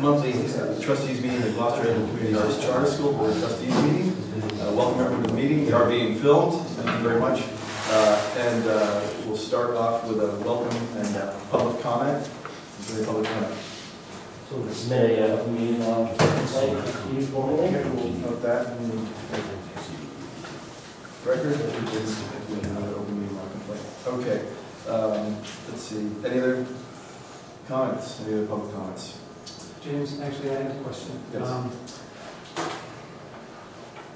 monthly uh, trustees meeting, the Gloucester Haven Community Arts Charter School Board of Trustees meeting. Uh, Welcome everyone to the meeting. We are being filmed. Thank you very much. Uh, And uh, we'll start off with a welcome and uh, public comment. Is there public comment? So this May, uh, meeting on site, you formally? Okay, we'll note that in the record. I think it's- I think we have an open meeting law complaint. Okay, um, let's see, any other comments, any other public comments? James, actually, I have a question. Yes. Um,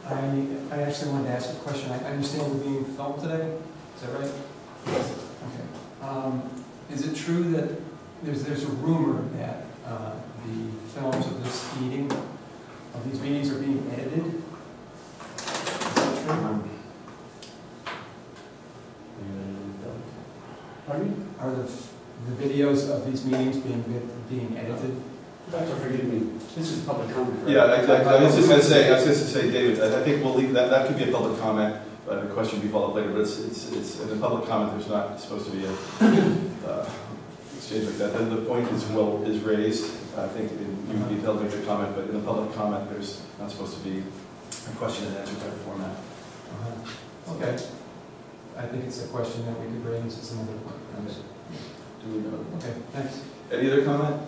I, I actually wanted to ask a question. I understand we're being filmed today, is that right? Yes. Okay. Um, Is it true that, there's, there's a rumor that uh, the films of this meeting, of these meetings are being edited? Is that true? Pardon? Are the, the videos of these meetings being, being edited? Doctor, forgive me, this is public comment. right? Yeah, exactly. I was just gonna say, I was just gonna say, David, I I think we'll leave, that, that could be a public comment, but a question will be followed later, but it's, it's, it's, in a public comment, there's not supposed to be a, uh, exchange like that. Then the point is, well, is raised, I think in- you would be able to make a comment, but in a public comment, there's not supposed to be a question and answer type of format. Uh-huh. Okay. I think it's a question that we could raise as another one. Do we know? Okay, thanks. Any other comment?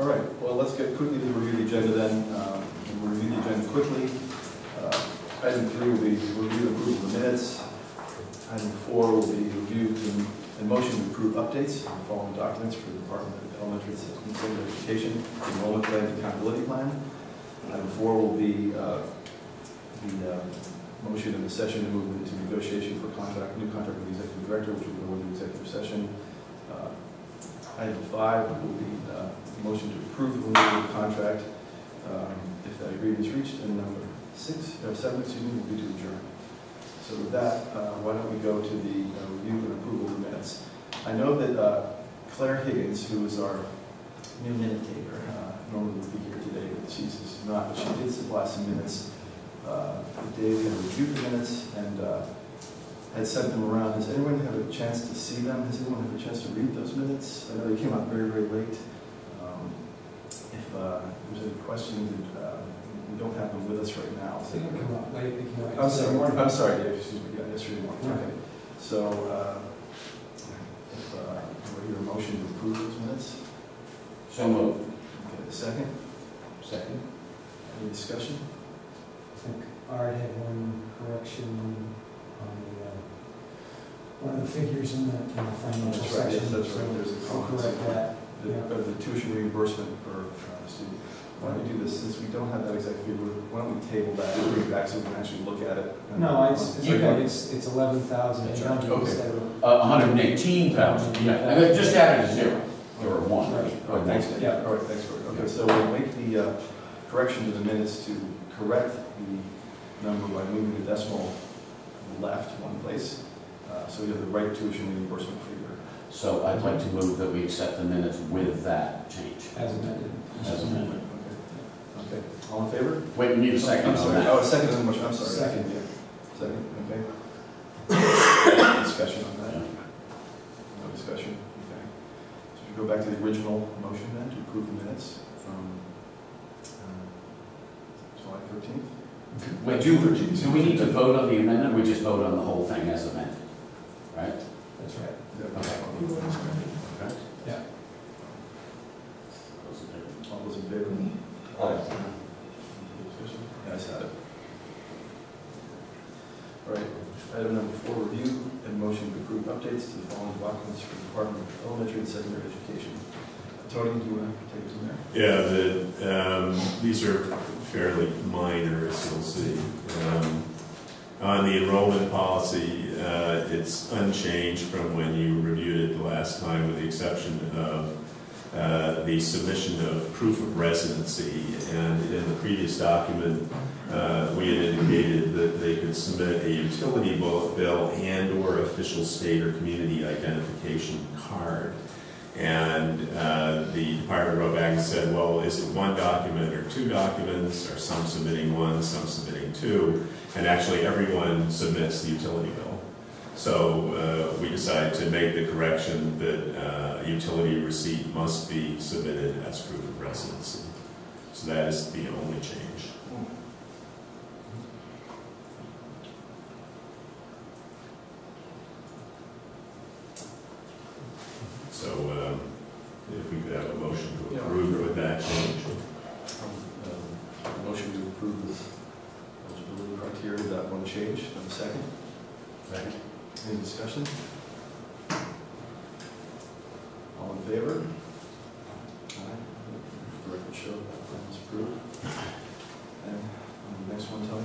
All right, well, let's get quickly to review the agenda then. Um, We'll review the agenda quickly. Uh, Item three will be review and approval of the minutes. Item four will be review and- motion to approve updates on the following documents for the Department of Elementary and Secondary Education, enrollment plan and accountability plan. Item four will be uh, the uh, motion in the session to move into negotiation for contract, new contract with the executive director, which will go into executive session. Uh, Item five will be uh, motion to approve the renewal of contract um, if that agreement is reached. And number six, or seven, excuse me, will be to adjourn. So with that, uh, why don't we go to the uh, review and approval of minutes? I know that uh, Claire Higgins, who is our new minute taker, uh, normally would be here today, but she's just not, but she did supply some minutes. Uh, Dave had reviewed the minutes and uh, had sent them around. Has anyone had a chance to see them? Has anyone had a chance to read those minutes? I know they came out very, very late. If uh, there's any questions, uh, we don't have them with us right now. so- They didn't come out late, they came out I'm sorry. I'm sorry, Dave, excuse me, yeah, yesterday morning, Yeah. okay. So, uh, if, uh, we hear a motion to approve those minutes, So moved. okay, the second, Second. any discussion? I think Art had one correction on the, uh, one of the figures in the, in the financial That's right, yes, section. that's right, so there's a I'll comment. correct that. The, Yeah. uh, the tuition reimbursement per uh, student. Why don't we do this, since we don't have that exact figure, why don't we table that, and bring it back so we can actually look at it? No, it's, it's You- okay, it's, it's eleven thousand eight hundred Okay. instead of. Uh, hundred and eighteen thousand, yeah, and they just added a zero, or a one. Right. Oh, thanks, Dave. Yeah. All right, thanks for it. Okay, so we'll make the uh, correction to the minutes to correct the number by moving the decimal left one place. Uh, So we have the right tuition reimbursement figure. So I'd like to move that we accept the minutes with that change. As amended. As amended. Okay. Okay, all in favor? Wait, we need a second I'm on sorry, that. oh, a second on the motion, I'm sorry. Second. Yeah. Second, okay. Discussion on that? No discussion, okay. So we go back to the original motion then, to approve the minutes from uh, July 13th? Wait, do do we need to vote on the amendment, we just vote on the whole thing as amended? Right? That's right. Okay. Yeah. All those in favor? Guys had it. All right, item number four, review and motion to approve updates to the following documents for the Department of Elementary and Secondary Education. Tony, do you want to take us from there? Yeah, the, um, these are fairly minor, as you'll see. Um, On the enrollment policy, uh, it's unchanged from when you reviewed it the last time, with the exception of uh, the submission of proof of residency. And in the previous document, uh, we had indicated that they could submit a utility bill bill and/or official state or community identification card. And uh, the department wrote back and said, well, is it one document or two documents? Are some submitting one, some submitting two? And actually, everyone submits the utility bill. So uh, we decided to make the correction that uh, utility receipt must be submitted as proof of residency. So that is the only change. So um, if we could have a motion to Yeah. approve with that change. Um, Motion to approve the eligibility criteria, that one change, have a second? Second. Any discussion? All in favor? Aye. The record show that approved. And um, the next one, Tony?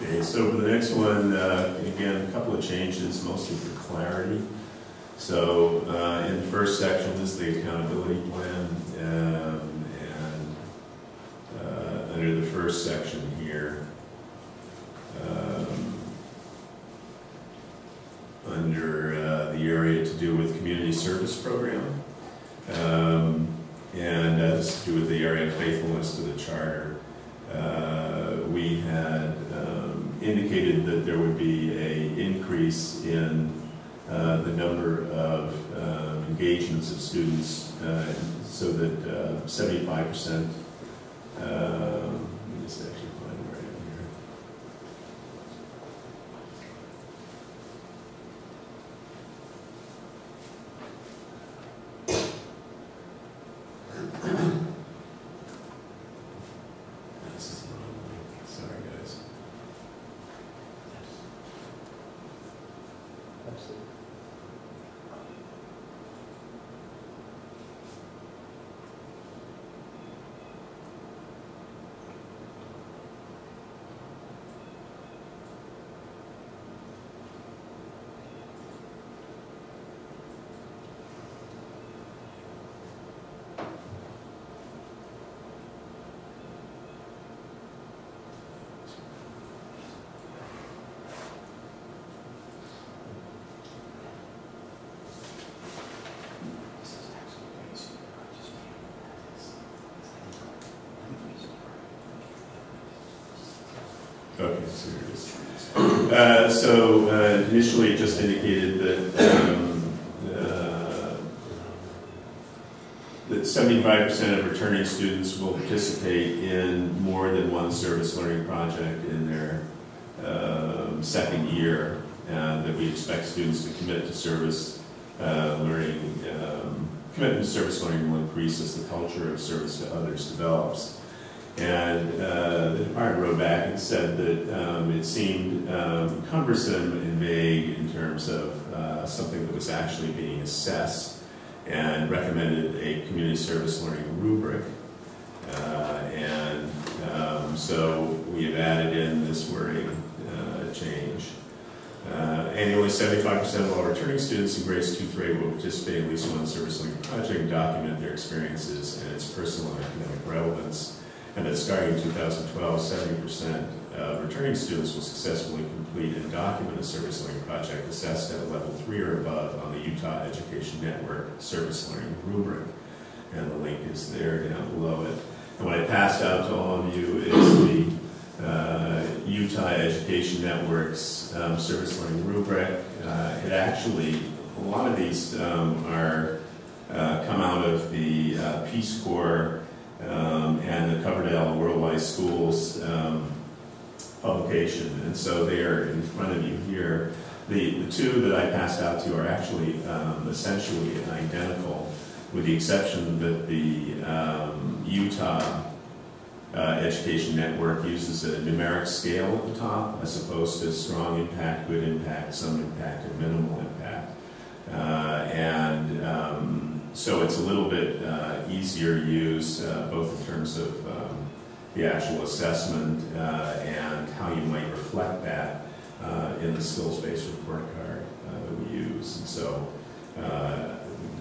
Okay, so for the next one, uh, again, a couple of changes, mostly for clarity. So uh, in the first section is the accountability plan, um, and uh, under the first section here, um, under uh, the area to do with community service program. Um, and uh, this to do with the area of faithfulness to the charter. Uh, we had um, indicated that there would be a increase in uh, the number of um, engagements of students uh, so that uh, 75% Okay, so. Uh, So uh, initially, it just indicated that, um, uh, that seventy-five percent of returning students will participate in more than one service learning project in their um, second year, and that we expect students to commit to service uh, learning, um, commitment to service learning will increase as the culture of service to others develops. And uh, the department wrote back and said that um, it seemed um, cumbersome and vague in terms of uh, something that was actually being assessed and recommended a community service learning rubric. Uh, and um, so we have added in this wording uh, change. Uh, annually, 75% of all returning students in grades 2 through 8 will participate in at least one service learning project and document their experiences and its personal and academic relevance and that starting in 2012, 70% of returning students will successfully complete and document a service learning project assessed at a level three or above on the Utah Education Network Service Learning Rubric. And the link is there down below it. And what I passed out to all of you is the uh, Utah Education Network's um, Service Learning Rubric. Uh, it actually, a lot of these um, are uh, come out of the uh, Coverdell World Wise Schools um, publication. And so they are in front of you here. The, the two that I passed out to are actually um, essentially identical, with the exception that the um, Utah uh, Education Network uses a numeric scale at the top, as opposed to strong impact, good impact, some impact, and minimal impact. Uh, and um, so it's a little bit uh, easier use, uh, both in terms of um, the actual assessment uh, and how you might reflect that uh, in the skills-based report card uh, that we use. And so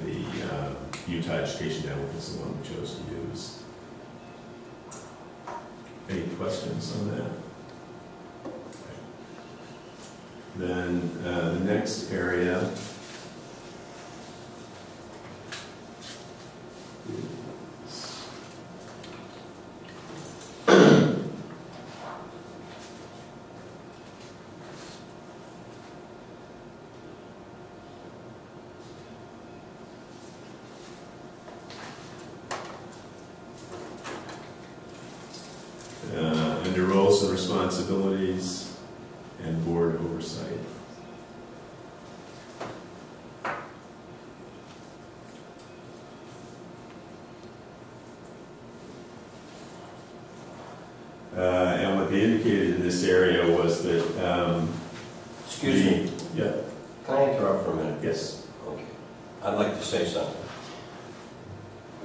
the Utah Education Network is the one we chose to use. Any questions on that? Then uh, the next area roles and responsibilities, and board oversight. Uh, And what they indicated in this area was that, um, Excuse me, Yeah, can I interrupt for a minute? yes. Okay. I'd like to say something.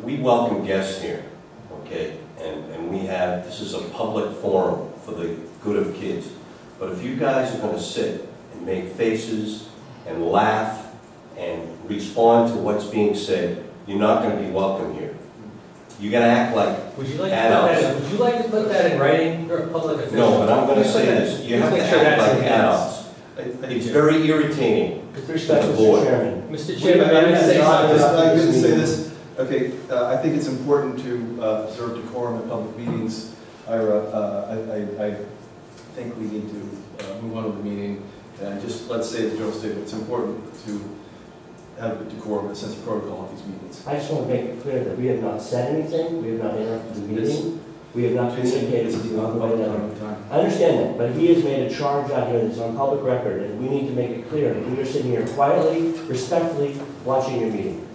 We welcome guests here, okay? And, and we have, this is a public forum for the good of kids. But if you guys are gonna sit and make faces and laugh and respond to what's being said, you're not gonna be welcome here. You gotta act like, Would you like to put Adults. that, would you like to put that in writing, you're a public official? no, but I'm gonna Please say that- this, you please have to make sure act that's like in minutes. adults. I- I It's very irritating. With respect, The Mr. Chairman. Mr. Chairman, I- may I I- say I- something? I- I didn't say this, okay, uh, I think it's important to uh, observe decorum at public meetings. Ira, uh, I, I, I think we need to uh, move on with the meeting, and just, let's say the general statement, it's important to have a decorum, a sense of protocol at these meetings. I just want to make it clear that we have not said anything, we have not interrupted the This- meeting, we have not communicated This with you on the way public down. time. I understand that, but he has made a charge out here that's on public record, and we need to make it clear that we are sitting here quietly, respectfully, watching your meeting.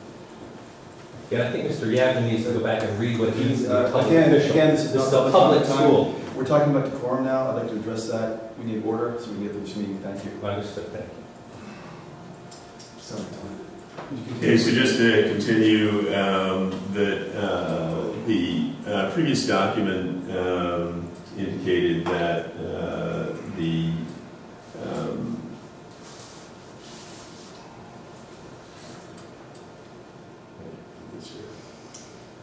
Yeah, I think Mr. Yavin needs to go back and read what he's, the Uh, public Again, official. again, this is This not a public public time. school. We're talking about decorum now, I'd like to address that. We need order, so we can get through this meeting, thank you. Understood, thank you. Sorry, Tom. Okay, so just to continue, um, that, uh, the, uh, previous document, um, indicated that, uh, the, um,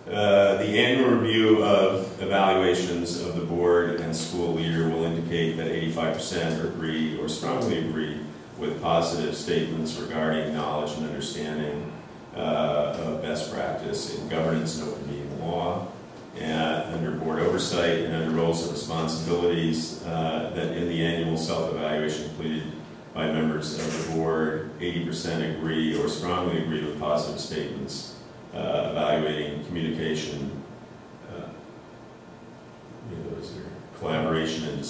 Uh, The annual review of evaluations of the board and school leader will indicate that eighty-five percent agree or strongly agree with positive statements regarding knowledge and understanding uh, of best practice in governance and open meeting law, and under board oversight and under roles and responsibilities, uh, that in the annual self-evaluation completed by members of the board, eighty percent agree or strongly agree with positive statements uh, evaluating communication, uh, collaboration and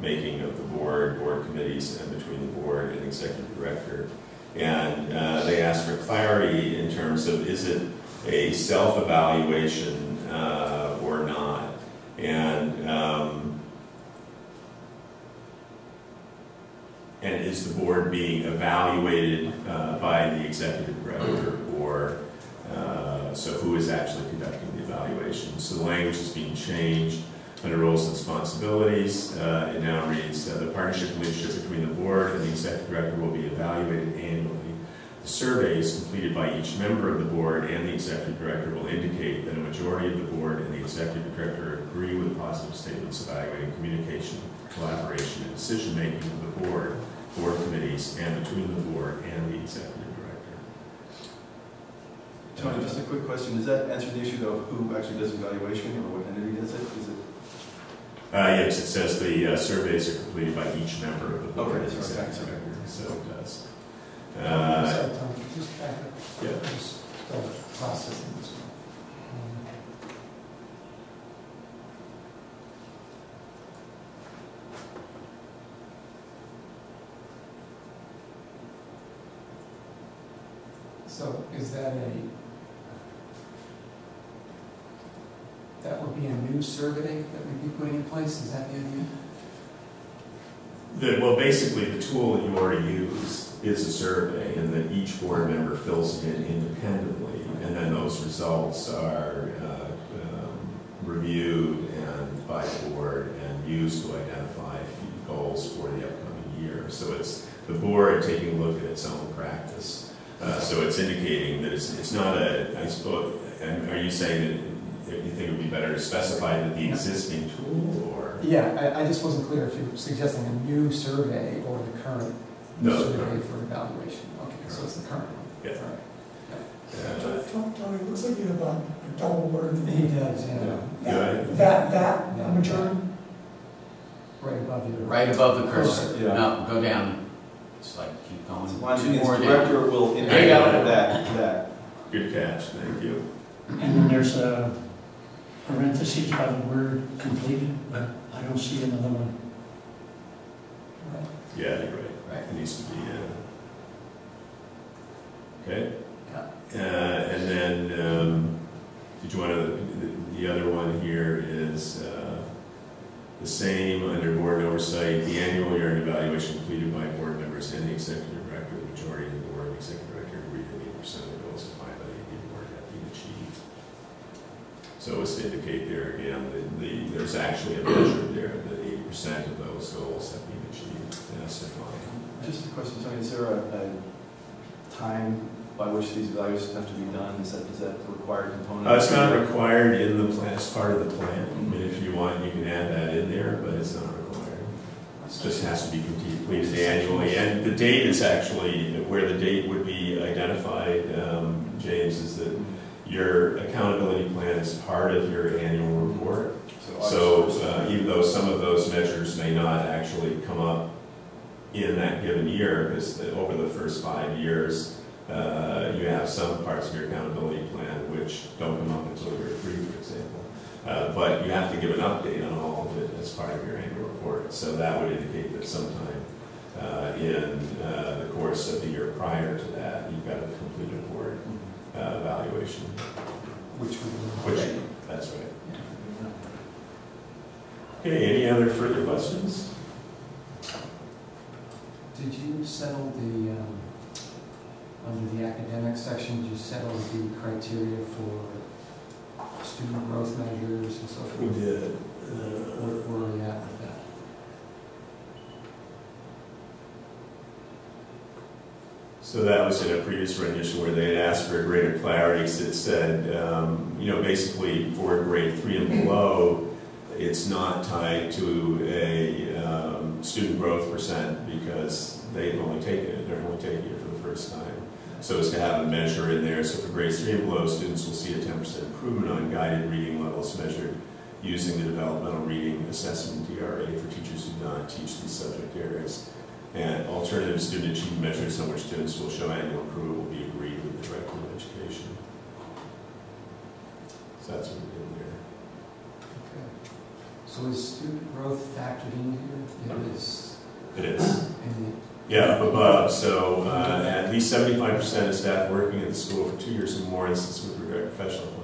decision-making of the board, board committees, and between the board and executive director. And uh, they ask for clarity in terms of, is it a self-evaluation uh, or not? And, um, and is the board being evaluated uh, by the executive director or uh, so who is actually conducting the evaluation? So the language is being changed under roles and responsibilities. Uh, It now reads, uh, "The partnership and leadership between the board and the executive director will be evaluated annually. The surveys completed by each member of the board and the executive director will indicate that a majority of the board and the executive director agree with positive statements evaluating communication, collaboration, and decision-making of the board, board committees, and between the board and the executive director." Tony, just a quick question, does that answer the issue of who actually does evaluation or what entity does it? Is it? Uh, yes, it says the uh, surveys are completed by each member of the board. Okay, and sorry, executive sorry. So it does. Uh, just back up. yeah. Just start processing this one. So is that a, that would be a new survey that we'd be putting in place, is that the idea? The, well, basically, the tool that you already use is a survey, and that each board member fills it in independently, and then those results are uh, um, reviewed and by the board and used to identify goals for the upcoming year. So it's the board taking a look at its own practice. Uh, So it's indicating that it's, it's not a, I suppose, and are you saying that you think it would be better to specify that the existing tool, or? Yeah, I, I just wasn't clear if you're suggesting a new survey or the current No, survey no. for evaluation. Okay, so it's the current one. Yeah. All right. Tony, it looks like you have a a double burden. He does, yeah. Yeah. That, that, that majority, Right above you. Right above the oh, cursor. Yeah. No, go down. It's like, keep going. Line Two means more down. director will There you indicate that, that. Good catch, thank you. and then there's a, parentheses by the word completed, but I don't see another one. Yeah, you're right. Right. It needs to be, uh, okay? Yeah. Uh, and then, um, did you want to, the, the other one here is, uh, the same under board oversight, the annual year and evaluation completed by board members and the executive director, the majority of the board and executive director agreed that eighty percent of the goals defined by the AP board have been achieved. So as to indicate there again, the, the, there's actually a measure there that eighty percent of those goals have been achieved, that's defined. Just a question, Tony, is there a, a time by which these evaluations have to be done? Is that, is that a required component? Uh, it's not required in the plan, it's part of the plan. I mean, if you want, you can add that in there, but it's not required. It just has to be completed annually. And the date is actually, where the date would be identified, um, James, is that your accountability plan is part of your annual report. So uh, even though some of those measures may not actually come up in that given year, because over the first five years, uh, you have some parts of your accountability plan which don't come up until you're three, for example. Uh, But you have to give an update on all of it as part of your annual report. So that would indicate that sometime uh, in uh, the course of the year prior to that, you've got a completed board uh, evaluation, Which would. which, that's right. Okay, any other further questions? Did you settle the, um, under the academic section, did you settle the criteria for student growth measures and so forth? did. Where, where are we at with that? So that was in a previous rendition where they had asked for a greater clarity. So it said, um, you know, basically for grade three and below, it's not tied to a um, student growth percent because they've only taken it, they're only taking it for the first time. So as to have a measure in there, so for grades three and below, students will see a 10% improvement on guided reading levels measured using the developmental reading assessment DRA for teachers who do not teach these subject areas. And alternative student achievement measures on which students will show annual improvement will be agreed with the Director of Education. So that's what we did there. Okay. So is student growth factored in here? It is. It is. Yeah, up above, so uh, at least seventy-five percent of staff working at the school for two years or more, instance with regard to professional employment,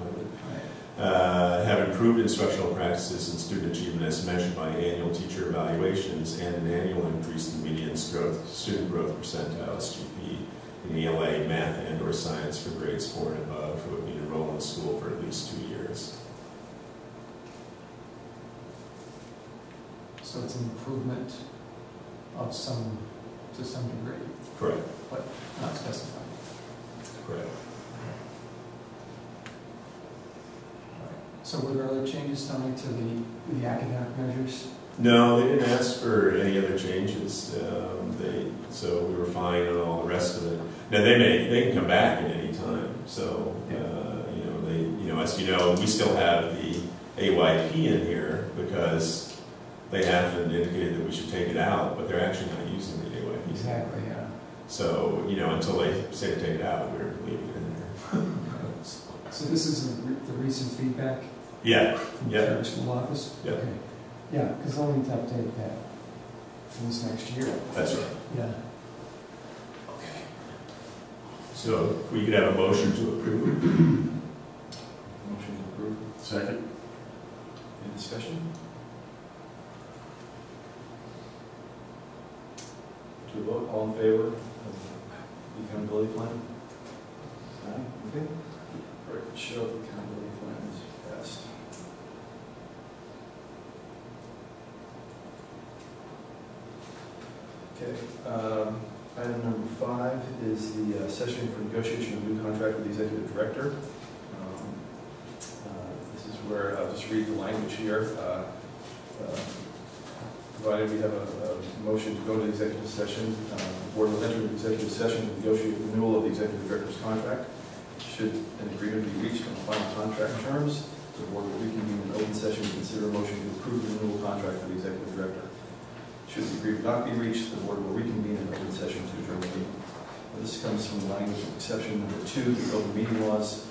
the, right. Uh, have improved instructional practices and student achievement as measured by annual teacher evaluations and an annual increase in median growth, student growth percentile, SGP, in ELA, math, and or science for grades four and above who have been enrolled in school for at least two years. So it's an improvement of some, to some degree, Correct, But not specified. correct. So were there other changes, Tony, to the, the academic measures? No, they didn't ask for any other changes. Um, they, so we were fine on all the rest of it. Now, they may, they can come back at any time. So, uh, you know, they, you know, as you know, we still have the AYP in here because they haven't indicated that we should take it out, but they're actually not using the AYP. Exactly, yeah. So, you know, until they say to take it out, we're leaving it in there. So this is the recent feedback Yeah, from the Yeah. Charter School Office? Yeah. Okay. Yeah, because they'll need to update that for this next year. that's right. Yeah. Okay. So we could have a motion to approve. Motion to approve. Second? Any discussion? To a vote, all in favor of the accountability plan? Aye, okay. All right, show the accountability plan is passed. Okay, um, item number five is the uh, session for negotiation of new contract with the executive director. Um, uh, This is where, I'll just read the language here. Uh, uh, Provided we have a, a motion to go to executive session, uh, the board will enter executive session to negotiate renewal of the executive director's contract. Should an agreement be reached on the final contract terms, the board will reconvene in open session to consider a motion to approve the renewal contract for the executive director. Should the agreement not be reached, the board will reconvene in open session to adjourn the meeting. This comes from the language of exception number two, the open meeting laws.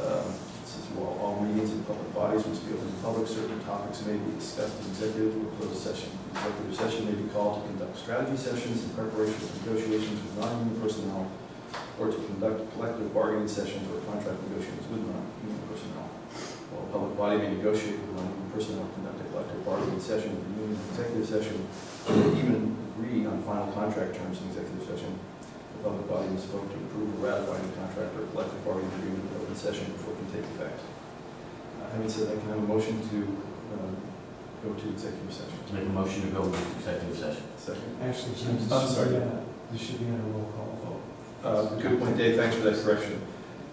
Um, This is all, all meetings in public bodies must be open to public, certain topics may be discussed in executive or closed session. Executive session may be called to conduct strategy sessions in preparation for negotiations with non-union personnel or to conduct collective bargaining sessions or contract negotiations with non-union personnel. While a public body may negotiate with non-union personnel, conduct a collective bargaining session with union executive session, even agree on final contract terms in executive session, the public body must vote to approve or ratify the contract or collective bargaining agreement in open session before it can take effect. Uh, Having said that, can I have a motion to uh, go to executive session? Make a motion to go into executive session. Second. Actually, James, this I'm should sorry. be on a- this should be on a roll call vote. Uh, Good point, Dave, thanks for that correction.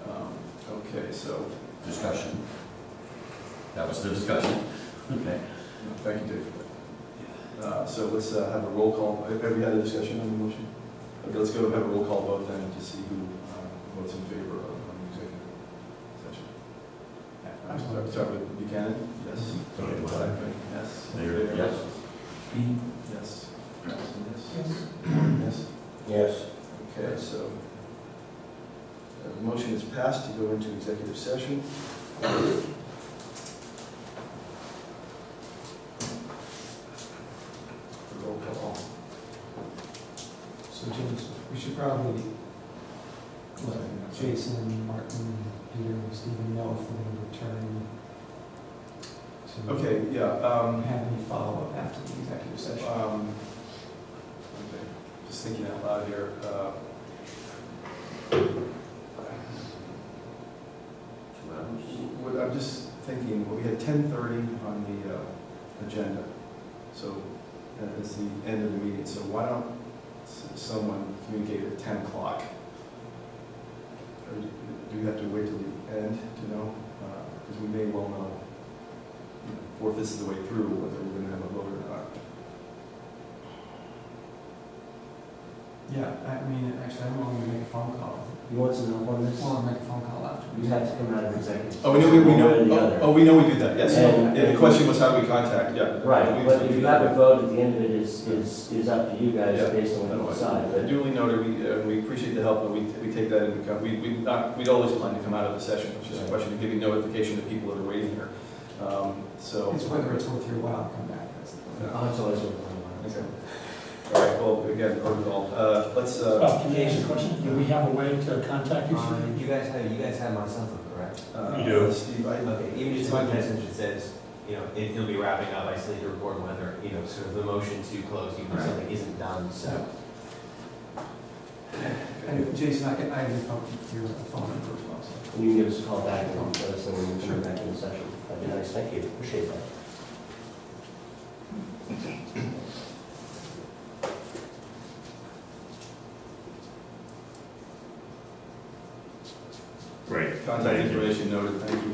Um, Okay, so, Discussion. That was the discussion. Okay. no, thank you, Dave, for that. Uh, So let's uh, have a roll call, have have we had a discussion on the motion? Okay, let's go have a roll call vote then to see who uh, votes in favor of um, executive session. I'm sorry, start with Buchanan, yes. Tony Black. Blackman, Yes. Mayor, yes. Bean, Yes. Johnson, yes. Yes. Yes. Yes. Okay, so uh, the motion is passed to go into executive session. Roll call. So James, we should probably let Jason, Martin, Stephen know if we're to Okay, yeah, um, have any follow-up after the executive session. um, okay, just thinking out loud here, uh, what, I'm just thinking, well, we had ten thirty on the, uh, agenda, so that is the end of the meeting, so why don't s- someone communicate at ten o'clock? Or do we have to wait till the end to know? Uh, because we may well know, you know, four-fifths of the way through, whether we're gonna have a vote or not. Yeah, I mean, actually, I'm going to make a phone call. You want some help on this? Well, I'll make a phone call after. You have to come out of executive. Oh, we know, we we One way or the know, other. oh, oh, we know we do that, yes. And- Yeah, the question was how do we contact, yeah. Right, We- but we if do you that. have a vote at the end of it is, is, is up to you guys Yeah. based on what you decide, but Duly noted, we, uh, we appreciate the help, but we, we take that into account. We, we, not, we'd always plan to come out of the session, it's just a question of giving notification to people that are waiting here. Um, so. It's whether it's worth your while to come back, that's the point. Oh, it's always worth Okay. All right, well, again, protocol, uh, let's, uh, uh, can I ask a question? Do we have a way to contact you? Uh, You guys have, you guys have my cell phone, correct? uh, We do. Steve, I, Okay, even just a quick message that says, you know, if he'll be wrapping up, I still need to report whether, you know, sort of the motion to close, even if something isn't done, so. And Jason, I can, I have you phone, your phone number as well, so. And you can give us a call back and let us know when you come back in the session. That'd be nice, thank you, appreciate that. Contact information noted, thank you.